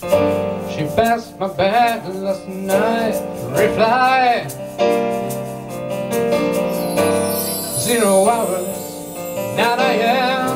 She passed my bed last night Reply Zero hours, 9 a.m.